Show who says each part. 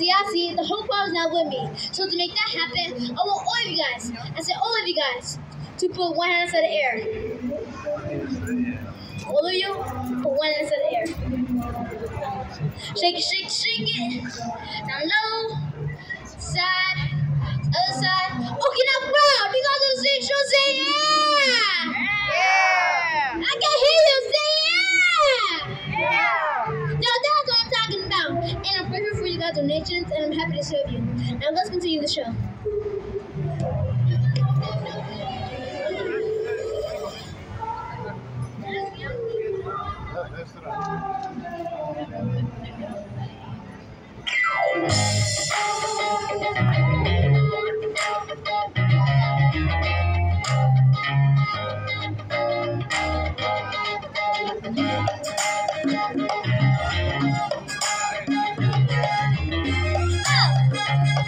Speaker 1: see, I see. The whole crowd is now with me. So to make that happen, I want all of you guys, I said all of you guys, to put one hand inside the air. All of you, put one hand inside the air. Shake it, shake it, shake it. Down low, side, donations, and I'm happy to serve you. Now let's continue the show.